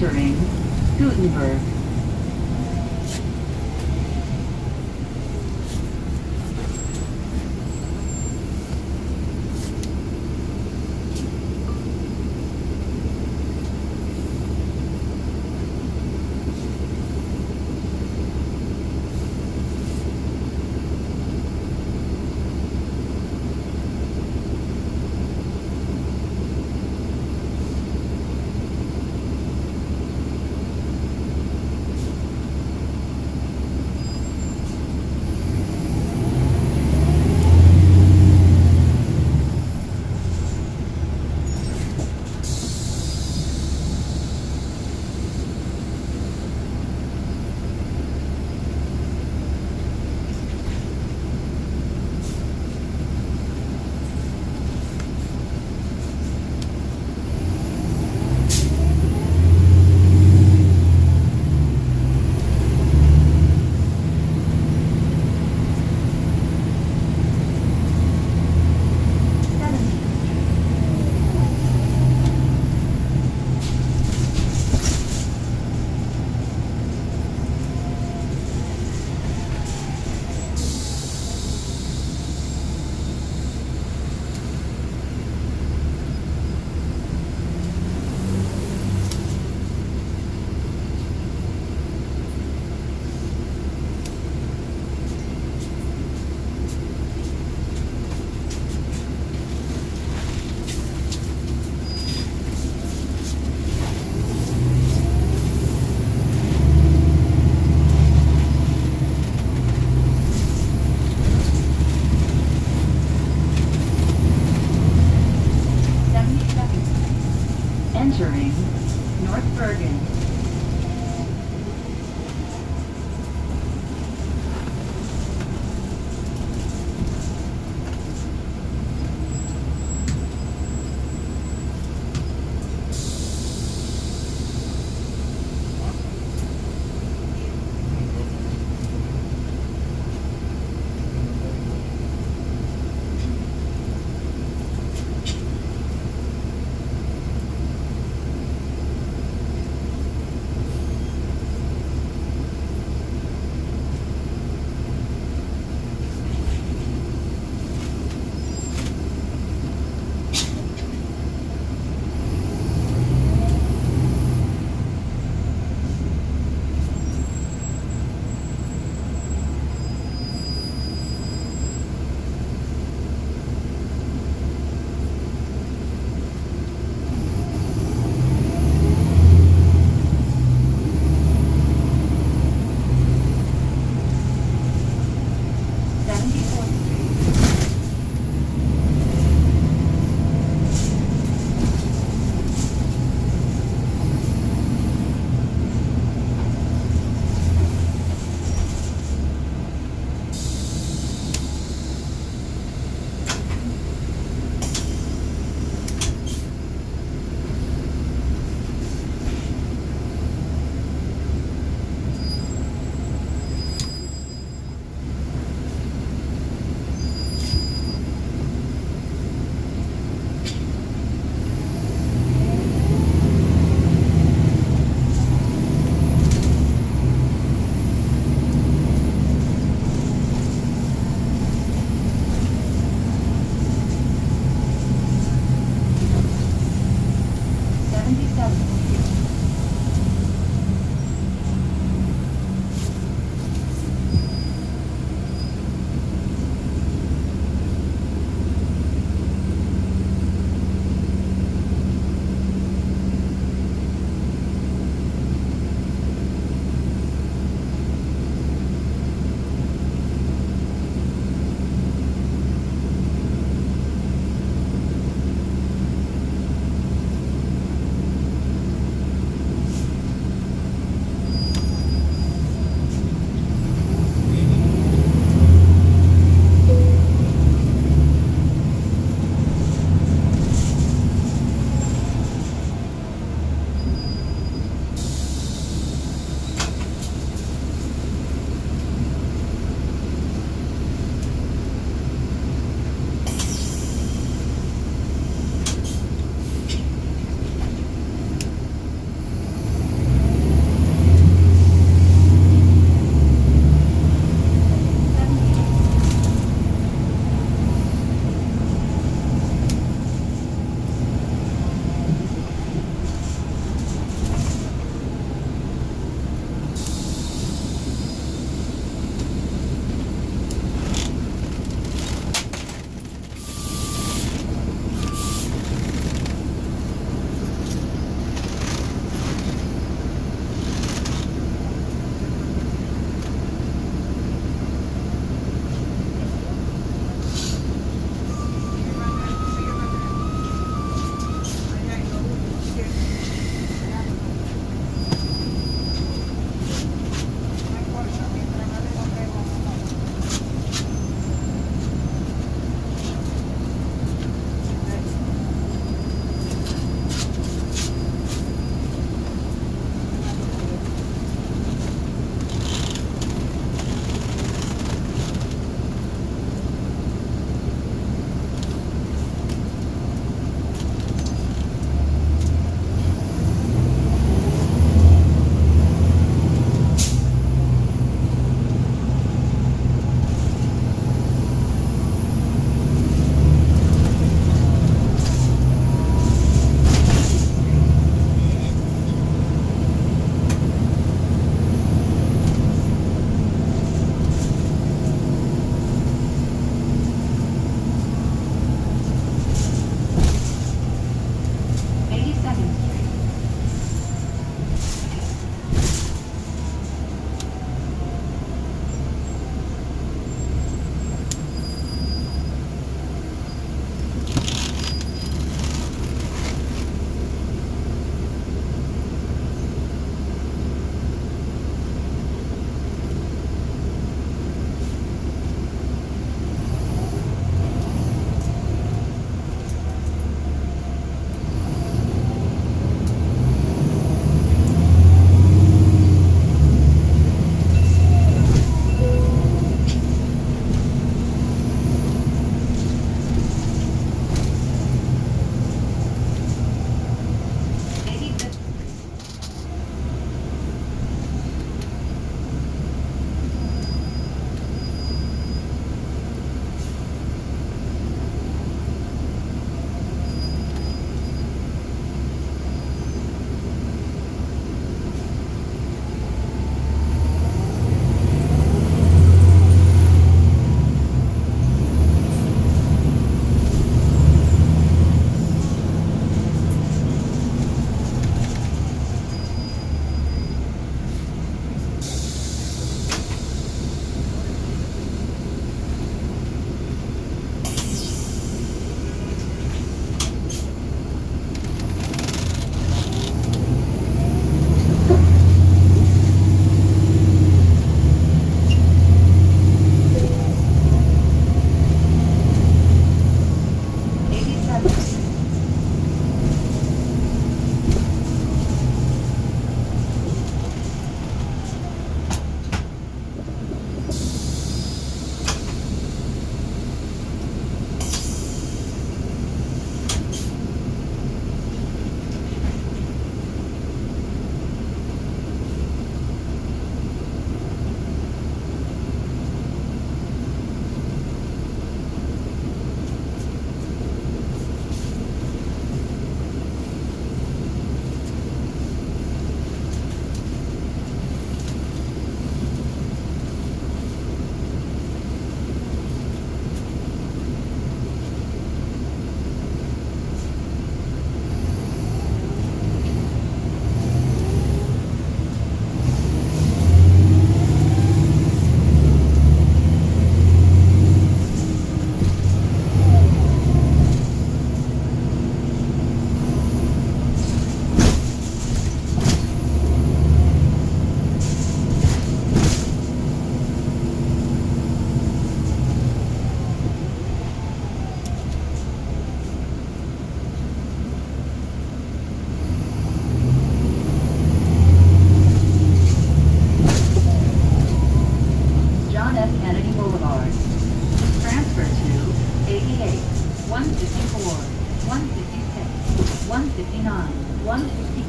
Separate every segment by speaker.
Speaker 1: Entering Gutenberg.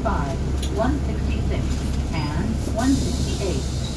Speaker 1: 165, 166, and 168.